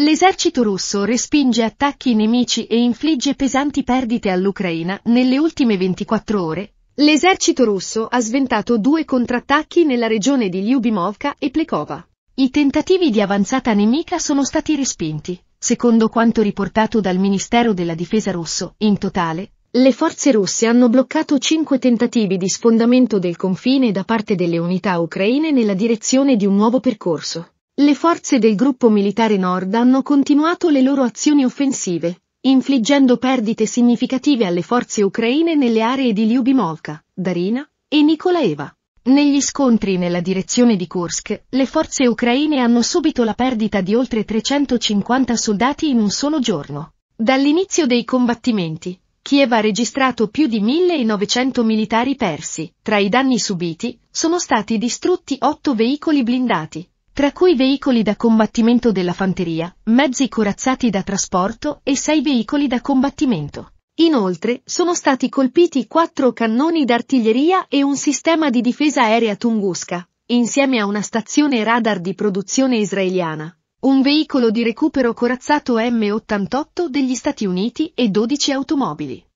L'esercito russo respinge attacchi nemici e infligge pesanti perdite all'Ucraina nelle ultime 24 ore. L'esercito russo ha sventato due contrattacchi nella regione di Lyubimovka e Plekova. I tentativi di avanzata nemica sono stati respinti. Secondo quanto riportato dal Ministero della Difesa russo, in totale, le forze russe hanno bloccato cinque tentativi di sfondamento del confine da parte delle unità ucraine nella direzione di un nuovo percorso. Le forze del gruppo militare nord hanno continuato le loro azioni offensive, infliggendo perdite significative alle forze ucraine nelle aree di Lyubimovka, Darina e Nikolaeva. Negli scontri nella direzione di Kursk, le forze ucraine hanno subito la perdita di oltre 350 soldati in un solo giorno. Dall'inizio dei combattimenti, Kiev ha registrato più di 1900 militari persi. Tra i danni subiti, sono stati distrutti otto veicoli blindati, tra cui veicoli da combattimento della fanteria, mezzi corazzati da trasporto e sei veicoli da combattimento. Inoltre, sono stati colpiti quattro cannoni d'artiglieria e un sistema di difesa aerea Tunguska, insieme a una stazione radar di produzione israeliana, un veicolo di recupero corazzato M88 degli Stati Uniti e 12 automobili.